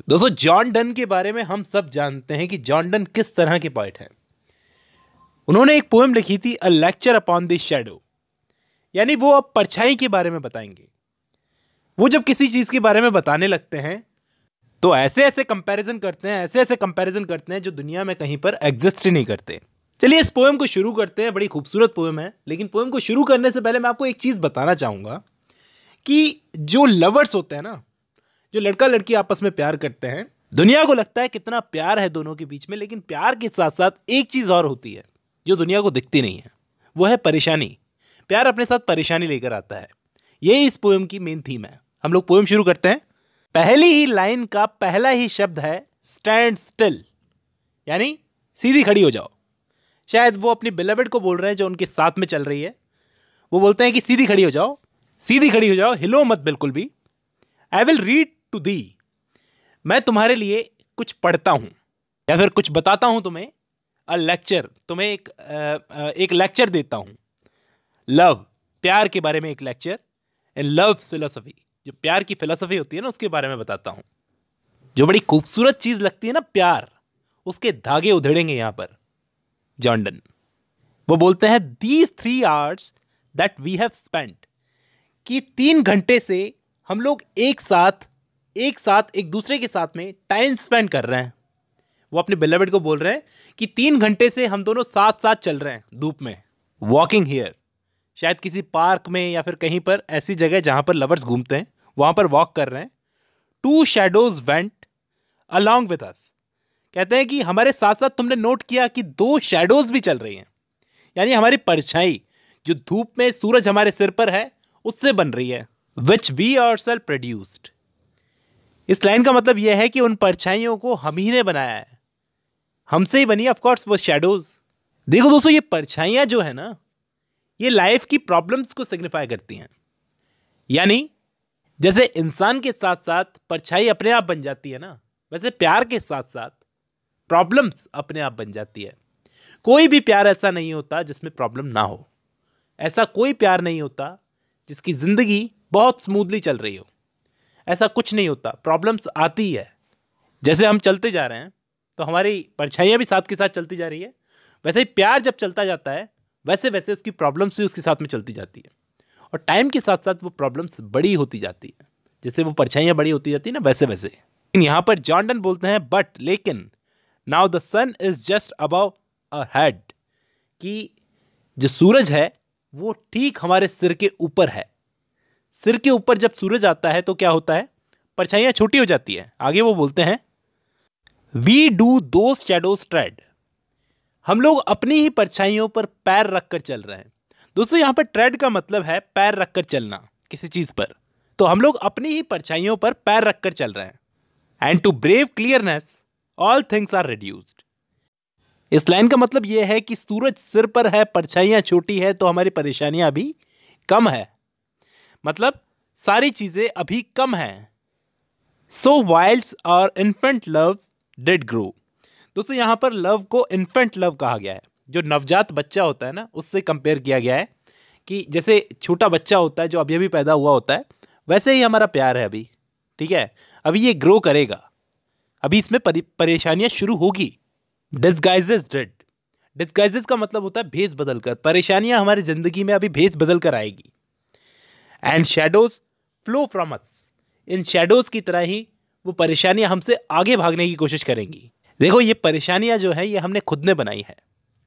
दोस्तों, John Donne के बारे में हम सब जानते हैं कि जॉन डन किस तरह के पॉइंट हैं। उन्होंने एक पोएम लिखी थी a lecture upon the shadow यानी वो अब परछाई के बारे में बताएँगे। वो जब किसी चीज़ के बारे में बताने लगते हैं तो ऐसे ऐसे कंपैरिजन करते हैं ऐसे ऐसे कंपैरिजन करते हैं जो दुनिया में कहीं पर एग्जिस्ट ही नहीं करते। चलिए, इस पोएम को शुरू करते हैं। बड़ी खूबसूरत पोएम है। लेकिन पोएम को शुरू करने से पहले मैं आपको एक चीज़ बताना चाहूँगा कि जो लवर्स होते हैं ना जो लड़का लड़की आपस में प्यार करते हैं, दुनिया को लगता है कितना प्यार है दोनों के बीच में, लेकिन प्यार के साथ साथ एक चीज़ और होती है, जो दुनिया को दिखती नहीं है, वो है परेशानी। प्यार अपने साथ परेशानी लेकर आता है। यही इस पोएम की मेन थीम है। हम लोग पोएम शुरू करते हैं। पहली ही लाइन का पहला ही शब्द है स्टैंड स्टिल यानी सीधी खड़ी हो जाओ। शायद वो अपनी बिलेवेड को बोल रहे हैं जो उनके साथ में चल रही है। वो बोलते हैं कि सीधी खड़ी हो जाओ। सीधी खड़ी हो जाओ। हिलो मत बिल्कुल भी। I will read to thee मैं तुम्हारे लिए कुछ पढ़ता हूँ, या फिर कुछ बताता हूँ तुम्हें अ लेक्चर तुम्हें एक एक लेक्चर देता हूँ। लव प्यार के बारे में एक लेक्चर एंड लव फिलोसफी जो प्यार की फिलोसफी होती है ना, उसके बारे में बताता हूँ। जो बड़ी खूबसूरत चीज़ लगती है ना, प्यार, उसके धागे उधेड़ेंगे यहाँ पर जॉन्डन वो बोलते हैं these three hours that we have spent कि तीन घंटे से हम लोग एक साथ एक साथ, एक दूसरे के साथ में टाइम स्पेंड कर रहे हैं। वो अपने बिलेवेड को बोल रहे हैं कि तीन घंटे से हम दोनों साथ साथ चल रहे हैं, धूप में। वॉकिंग हियर शायद किसी पार्क में या फिर कहीं पर ऐसी जगह जहाँ पर लवर्स घूमते हैं, वहाँ पर वॉक कर रहे हैं। Two shadows went along with us कहते हैं कि हमारे साथ साथ तुमने नोट किया कि दो शेडोज भी चल रही हैं। यानी हमारी परछाई, जो धूप में सूरज हमारे सिर पर है, उससे बन रही है which we our self produced इस लाइन का मतलब यह है कि उन परछाइयों को हम ही ने बनाया है। हमसे ही बनी ऑफकोर्स वो शेडोज देखो दोस्तों, ये परछाइयाँ जो है ना, ये लाइफ की प्रॉब्लम्स को सिग्निफाई करती हैं। यानी, जैसे इंसान के साथ साथ परछाई अपने आप बन जाती है ना, वैसे प्यार के साथ साथ प्रॉब्लम्स अपने आप बन जाती है। कोई भी प्यार ऐसा नहीं होता जिसमें प्रॉब्लम ना हो। ऐसा कोई प्यार नहीं होता जिसकी ज़िंदगी बहुत स्मूथली चल रही हो। ऐसा कुछ नहीं होता। प्रॉब्लम्स आती है। जैसे हम चलते जा रहे हैं तो हमारी परछाइयाँ भी साथ के साथ चलती जा रही है। वैसे ही प्यार जब चलता जाता है, वैसे वैसे उसकी प्रॉब्लम्स भी उसके साथ में चलती जाती है। और टाइम के साथ साथ वो प्रॉब्लम्स बड़ी होती जाती है। जैसे वो परछाइयाँ बड़ी होती जाती है ना, वैसे वैसे। लेकिन यहाँ पर जॉन्डन बोलते हैं बट लेकिन now the sun is just above a head कि जो सूरज है, वो ठीक हमारे सिर के ऊपर है। सिर के ऊपर जब सूरज आता है तो क्या होता है? परछाइयाँ छोटी हो जाती है। आगे वो बोलते हैं we do those shadows tread हम लोग अपनी ही परछाइयों पर पैर रखकर चल रहे हैं। दोस्तों, यहाँ पर ट्रेड का मतलब है पैर रखकर चलना किसी चीज़ पर। तो हम लोग अपनी ही परछाइयों पर पैर रखकर चल रहे हैं। And to brave clearness all things are reduced इस लाइन का मतलब यह है कि सूरज सिर पर है, परछाइयाँ छोटी है तो हमारी परेशानियाँ भी कम है। मतलब सारी चीज़ें अभी कम है। सो वाइल्ड्स और इन्फेंट लव डिड ग्रो दोस्तों, यहाँ पर लव को इन्फेंट लव कहा गया है। जो नवजात बच्चा होता है ना, उससे कंपेयर किया गया है कि जैसे छोटा बच्चा होता है, जो अभी अभी पैदा हुआ होता है, वैसे ही हमारा प्यार है अभी, ठीक है? अभी ये ग्रो करेगा। अभी इसमें परेशानियाँ शुरू होगी। डिस्गाइजेज डेड डिस्गाइजेज का मतलब होता है भेज बदल कर परेशानियाँ हमारी ज़िंदगी में अभी भेज बदल कर आएगी। And shadows flow from us in shadows की तरह ही वो परेशानियाँ हमसे आगे भागने की कोशिश करेंगी। देखो, ये परेशानियाँ जो है, ये हमने खुद ने बनाई है।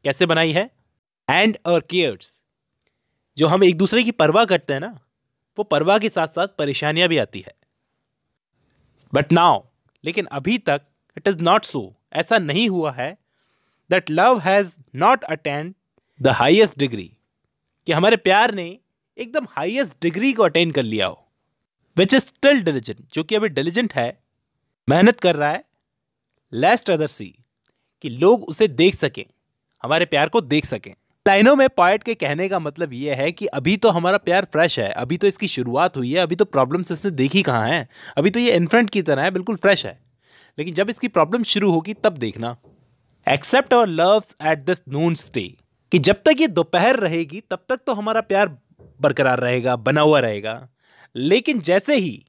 कैसे बनाई है? एंड और केयर्स जो हम एक दूसरे की परवाह करते हैं ना, वो परवाह के साथ साथ परेशानियाँ भी आती है। बट नाउ लेकिन अभी तक इट इज़ नॉट सो ऐसा नहीं हुआ है that love has not attained the highest degree कि हमारे प्यार ने एकदम हाइएस्ट डिग्री को अटेंड कर लिया हो विच इज़ स्टिल डिलीजेंट जो कि अभी डिलीजेंट है, मेहनत कर रहा है लेस्ट अदर सी कि लोग उसे देख सकें, हमारे प्यार को देख सकें। लाइनों में पॉइंट के कहने का मतलब यह है कि अभी तो हमारा प्यार फ्रेश है, अभी तो इसकी शुरुआत हुई है, अभी तो प्रॉब्लम्स इसने देखी कहाँ है, अभी तो ये इन्फ्रंट की तरह है, बिल्कुल फ्रेश है। लेकिन जब इसकी प्रॉब्लम शुरू होगी, तब देखना। Except our loves at this noon stay कि जब तक ये दोपहर रहेगी, तब तक तो हमारा प्यार बरकरार रहेगा, बना हुआ रहेगा। लेकिन जैसे ही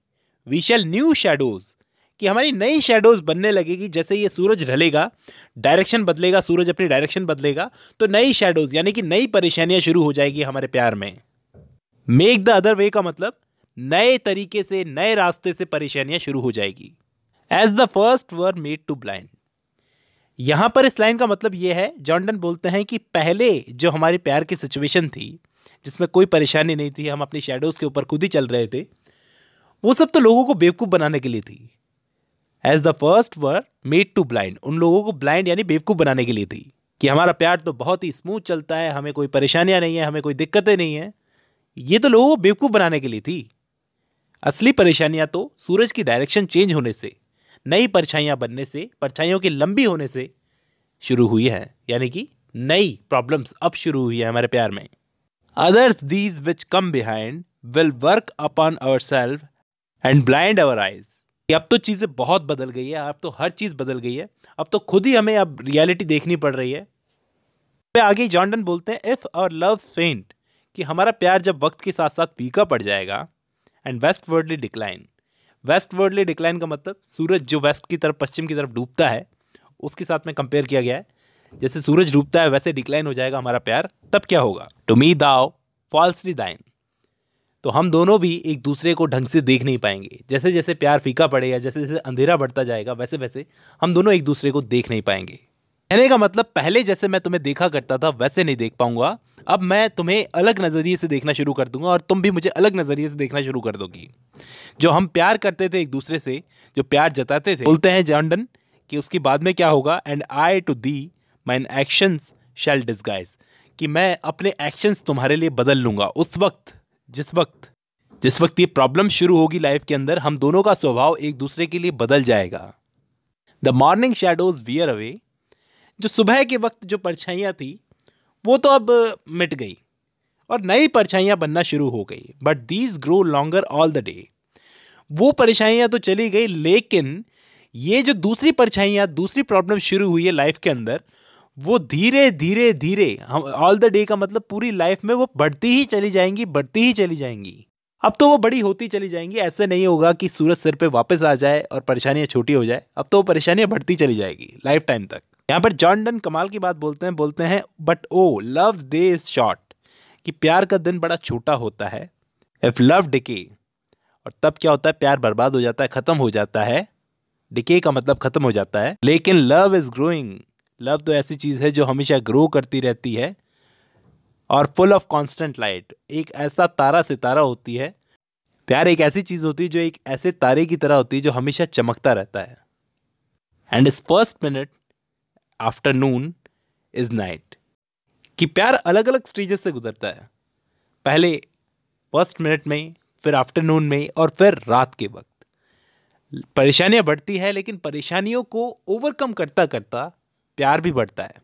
वी शैल न्यू शेडोज कि हमारी नई शेडोज बनने लगेगी, जैसे ये सूरज ढलेगा डायरेक्शन बदलेगा, सूरज अपनी डायरेक्शन बदलेगा तो नई शेडोज यानी कि नई परेशानियाँ शुरू हो जाएगी हमारे प्यार में। मेक द अदर वे का मतलब नए तरीके से, नए रास्ते से परेशानियाँ शुरू हो जाएगी। As the first were made to blind यहाँ पर इस लाइन का मतलब यह है, जॉन्डन बोलते हैं कि पहले जो हमारे प्यार की सिचुएशन थी जिसमें कोई परेशानी नहीं थी, हम अपनी शेडोज के ऊपर खुद ही चल रहे थे। वो सब तो लोगों को बेवकूफ़ बनाने के लिए थी। As the first were made to blind उन लोगों को ब्लाइंड यानी बेवकूफ़ बनाने के लिए थी कि हमारा प्यार तो बहुत ही स्मूथ चलता है, हमें कोई परेशानियाँ नहीं है, हमें कोई दिक्कतें नहीं है। ये तो लोगों को बेवकूफ़ बनाने के लिए थी। असली परेशानियाँ तो सूरज की डायरेक्शन चेंज होने से, नई परछाइयाँ बनने से, परछाइयों की लंबी होने से शुरू हुई है। यानी कि नई प्रॉब्लम्स अब शुरू हुई है हमारे प्यार में। Others these which come behind will work upon our self and blind our eyes अब तो चीज़ें बहुत बदल गई है, अब तो हर चीज़ बदल गई है। अब तो खुद ही हमें अब रियलिटी देखनी पड़ रही है। आगे जॉन्डन बोलते हैं इफ़ और लव्स फेंट कि हमारा प्यार जब वक्त के साथ साथ पीका पड़ जाएगा and westwardly decline westwardly decline का मतलब सूरज जो वेस्ट की तरफ़, पश्चिम की तरफ़ डूबता है, उसके साथ में कंपेयर किया गया है। जैसे सूरज डूबता है, वैसे डिक्लाइन हो जाएगा हमारा प्यार। तब क्या होगा? टू मी दाओ फॉल्सली दाइन तो हम दोनों भी एक दूसरे को ढंग से देख नहीं पाएँगे। जैसे जैसे प्यार फीका पड़ेगा, जैसे जैसे अंधेरा बढ़ता जाएगा, वैसे वैसे हम दोनों एक दूसरे को देख नहीं पाएँगे। कहने का मतलब पहले जैसे मैं तुम्हें देखा करता था, वैसे नहीं देख पाऊँगा। अब मैं तुम्हें अलग नज़रिए से देखना शुरू कर दूँगा और तुम भी मुझे अलग नज़रिए से देखना शुरू कर दोगी। जो हम प्यार करते थे एक दूसरे से, जो प्यार जताते थे, बोलते हैं जॉन्डन कि उसके बाद में क्या होगा? And I to thee mine actions shall disguise कि मैं अपने एक्शंस तुम्हारे लिए बदल लूँगा। उस वक्त, जिस वक्त जिस वक्त ये प्रॉब्लम शुरू होगी लाइफ के अंदर, हम दोनों का स्वभाव एक दूसरे के लिए बदल जाएगा। The morning shadows wear away जो सुबह के वक्त जो परछाइयाँ थी, वो तो अब मिट गई और नई परछाइयाँ बनना शुरू हो गई। But these grow longer all the day वो परछाइयाँ तो चली गई, लेकिन ये जो दूसरी परछाइयाँ, दूसरी प्रॉब्लम शुरू हुई है लाइफ के अंदर वो धीरे धीरे धीरे, हम ऑल द डे का मतलब पूरी लाइफ में वो बढ़ती ही चली जाएँगी, बढ़ती ही चली जाएँगी। अब तो वो बड़ी होती चली जाएँगी, ऐसे नहीं होगा कि सूरज सिर पे वापस आ जाए और परेशानियाँ छोटी हो जाए, अब तो वो परेशानियाँ बढ़ती चली जाएगी लाइफ टाइम तक। यहाँ पर जॉन डन कमाल की बात बोलते हैं बोलते हैं but oh love day is short कि प्यार का दिन बड़ा छोटा होता है। इफ़ लव डिके और तब क्या होता है? प्यार बर्बाद हो जाता है, खत्म हो जाता है। डिके का मतलब खत्म हो जाता है। लेकिन लव इज़ ग्रोइंग लव तो ऐसी चीज़ है जो हमेशा ग्रो करती रहती है और फुल ऑफ़ कॉन्स्टेंट लाइट एक ऐसा तारा सितारा होती है। प्यार एक ऐसी चीज़ होती है जो एक ऐसे तारे की तरह होती है जो हमेशा चमकता रहता है। And his first minute afternoon is night कि प्यार अलग अलग स्टेजेस से गुजरता है। पहले फ़र्स्ट मिनट में, फिर आफ्टरनून में और फिर रात के वक्त। परेशानियाँ बढ़ती है, लेकिन परेशानियों को ओवरकम करता करता प्यार भी बढ़ता है।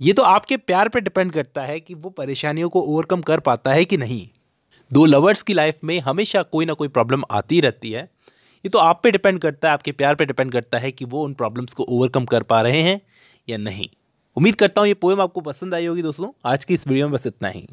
ये तो आपके प्यार पर डिपेंड करता है कि वो परेशानियों को ओवरकम कर पाता है कि नहीं। दो लवर्स की लाइफ में हमेशा कोई ना कोई प्रॉब्लम आती रहती है। ये तो आप पे डिपेंड करता है, आपके प्यार पे डिपेंड करता है कि वो उन प्रॉब्लम्स को ओवरकम कर पा रहे हैं या नहीं। उम्मीद करता हूँ ये पोएम आपको पसंद आई होगी दोस्तों। आज की इस वीडियो में बस इतना ही।